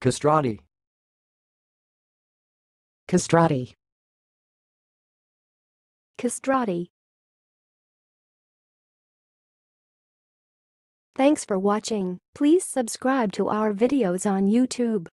Castrati. Castrati. Castrati. Thanks for watching. Please subscribe to our videos on YouTube.